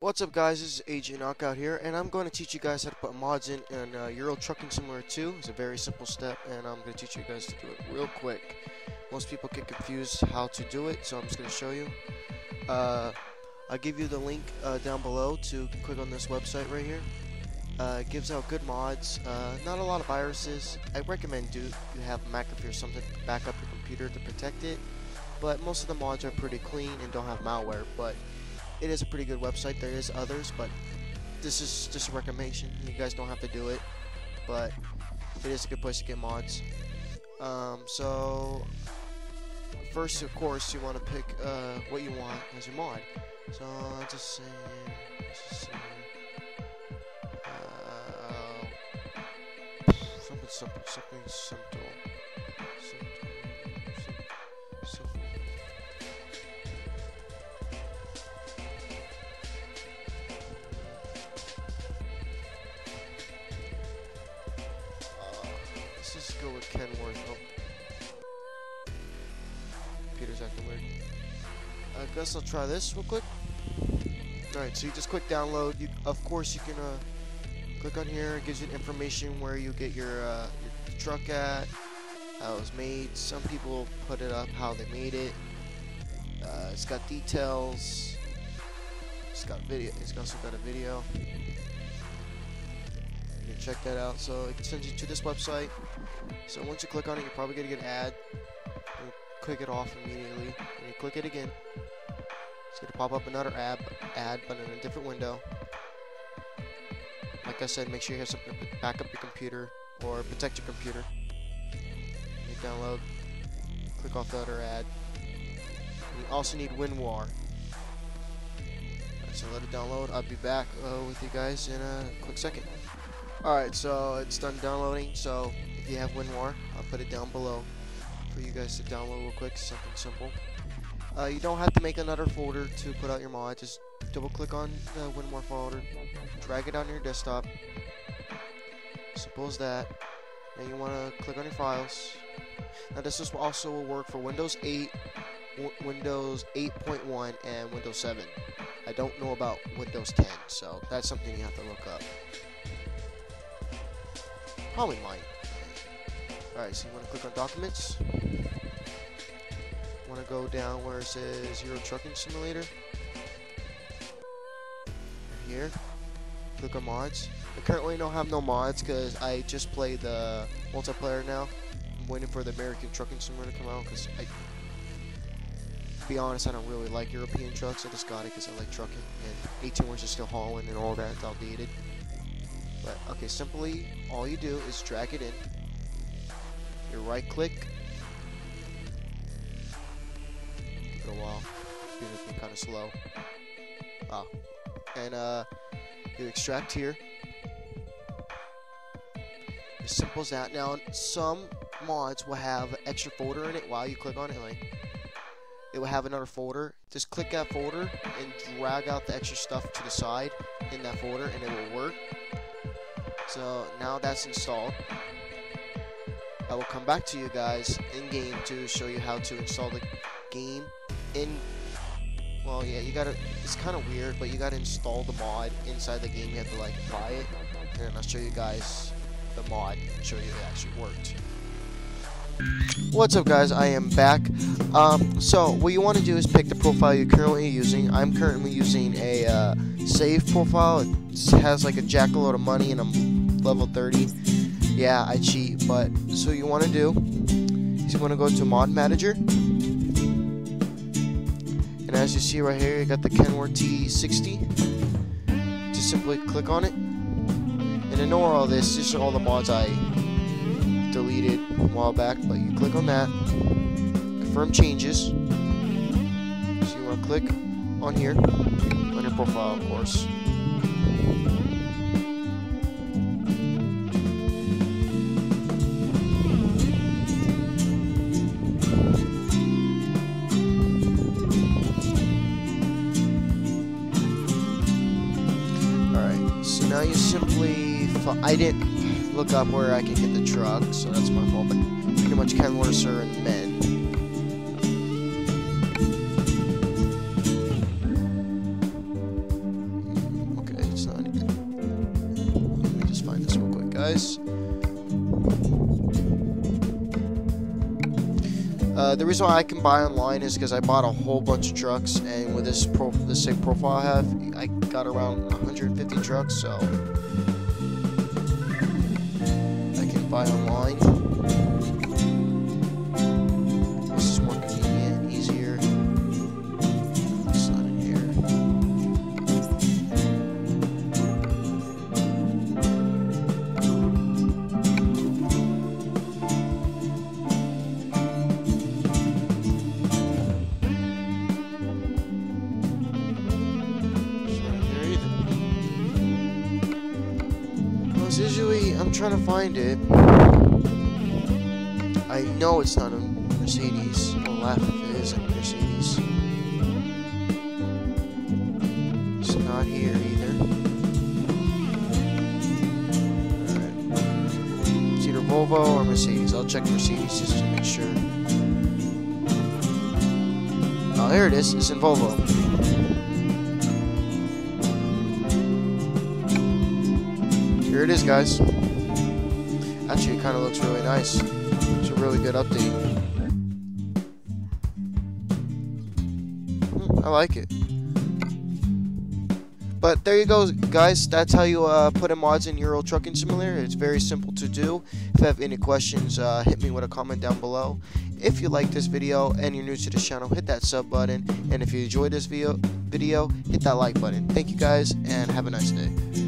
What's up guys, this is Agent Knockout here, and I'm going to teach you guys how to put mods in, in uh, Euro Trucking Simulator 2. It's a very simple step, and I'm going to teach you guys to do it real quick. Most people get confused how to do it, so I'm just going to show you. Uh, I'll give you the link uh, down below to click on this website right here. Uh, gives out good mods, uh, not a lot of viruses. I recommend do you have McAfee or something to back up your computer to protect it, but most of the mods are pretty clean and don't have malware, but it is a pretty good website. There is others, but this is just a recommendation. You guys don't have to do it, but it is a good place to get mods. Um, so first, of course, you want to pick uh, what you want as your mod. So I'll just say, just say uh, something simple, something simple. Uh, Kenworth. Oh. Peter's acting weird. I guess I'll try this real quick. Alright, so you just click download. You, of course, you can uh, click on here. It gives you information where you get your, uh, your truck at, how it was made. Some people put it up how they made it. Uh, it's got details. It's got video. It's also got a video. You can check that out. So it sends you to this website. So once you click on it, you're probably gonna get an ad. You click it off immediately. And you click it again. It's gonna pop up another ad, ad, but in a different window. Like I said, make sure you have something to back up your computer or protect your computer. You download. Click off the other ad. You also need WinRAR. So let it download. I'll be back uh, with you guys in a quick second. Alright, so it's done downloading. So if you have WinRAR, I'll put it down below for you guys to download real quick. Something simple. Uh, you don't have to make another folder to put out your mod. Just double click on the WinRAR folder, drag it on your desktop. Suppose that. Then you want to click on your files. Now this is also will work for Windows 8, w Windows 8.1, and Windows 7. I don't know about Windows 10, so that's something you have to look up. Probably might. Alright, so you want to click on Documents. Go down where it says Euro Trucking Simulator. Here. Click on mods. I currently don't have no mods because I just play the multiplayer now. I'm waiting for the American Trucking Simulator to come out because I, to be honest, I don't really like European trucks. I just got it because I like trucking and 18 wheels are still hauling and all that. It's outdated. But okay, simply all you do is drag it in. You right click. It a while. It's been kind of slow. Ah, and uh, you extract here. As simple as that. Now, some mods will have extra folder in it while you click on it. Like, it will have another folder. Just click that folder and drag out the extra stuff to the side in that folder, and it will work. So now that's installed. I will come back to you guys in game to show you how to install the game in well yeah you gotta it's kind of weird but you gotta install the mod inside the game you have to like buy it and I'll show you guys the mod and show you it actually worked What's up guys, I am back. Um, so what you want to do is pick the profile you're currently using. I'm currently using a uh, save profile. It has like a jackaload of money and I'm level 30. Yeah, I cheat, but so you want to do is you want to go to mod manager. As you see right here, you got the Kenworth T60. Just simply click on it. And ignore all this, these are all the mods I deleted a while back, but you click on that, confirm changes. So you want to click on here, on your profile, of course. I didn't look up where I can get the truck, so that's my fault. But pretty much Ken Lorser and men. Okay, it's not. Let me just find this real quick, guys. Uh, the reason why I can buy online is because I bought a whole bunch of trucks, and with this pro this same profile I have, I got around 150 trucks, so buy online. Usually I'm trying to find it. I know it's not a Mercedes. Laugh if it is a Mercedes. It's not here either. Alright. It's either Volvo or Mercedes. I'll check Mercedes just to make sure. Oh, here it is. It's in Volvo. Here it is, guys. Actually, it kind of looks really nice. It's a really good update. Hmm, I like it. But there you go, guys. That's how you uh, put in mods in your Euro Trucking Simulator. It's very simple to do. If you have any questions, uh, hit me with a comment down below. If you like this video and you're new to the channel, hit that sub button. And if you enjoyed this video, video hit that like button. Thank you guys, and have a nice day.